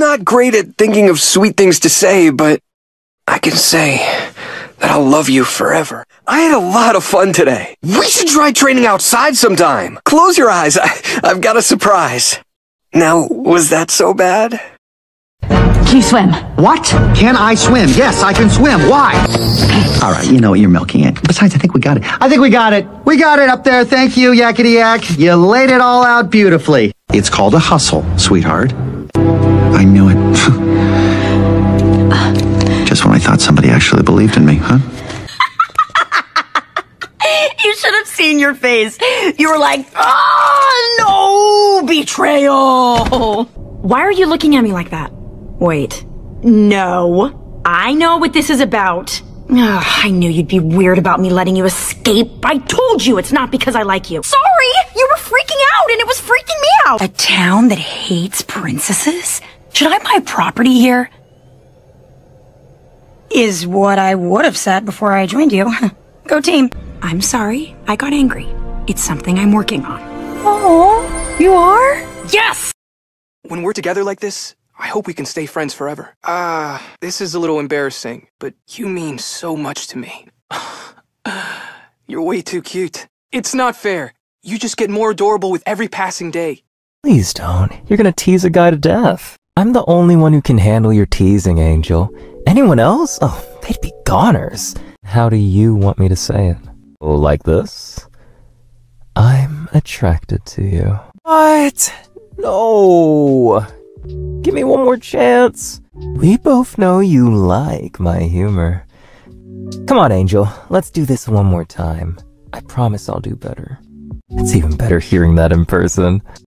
not great at thinking of sweet things to say, but I can say that I'll love you forever. I had a lot of fun today. We should try training outside sometime. Close your eyes. I, I've got a surprise. Now, was that so bad? Can you swim? What? Can I swim? Yes, I can swim. Why? All right, you know what, you're milking it. Besides, I think we got it. I think we got it. We got it up there. Thank you, Yakety Yak. You laid it all out beautifully. It's called a hustle, sweetheart. I knew it. Just when I thought somebody actually believed in me, huh? You should have seen your face. You were like, ah, no, betrayal. Why are you looking at me like that? Wait. No. I know what this is about. Ugh, I knew you'd be weird about me letting you escape. I told you it's not because I like you. Sorry! You were freaking out and it was freaking me out! A town that hates princesses? Should I buy property here? Is what I would have said before I joined you. Go team. I'm sorry. I got angry. It's something I'm working on. Oh, you are? Yes! When we're together like this, I hope we can stay friends forever. Ah, this is a little embarrassing, but you mean so much to me. You're way too cute. It's not fair. You just get more adorable with every passing day. Please don't. You're gonna tease a guy to death. I'm the only one who can handle your teasing, Angel. Anyone else? Oh, they'd be goners. How do you want me to say it? Oh, like this? I'm attracted to you. What? No. Give me one more chance. We both know you like my humor. Come on, Angel. Let's do this one more time. I promise I'll do better. It's even better hearing that in person.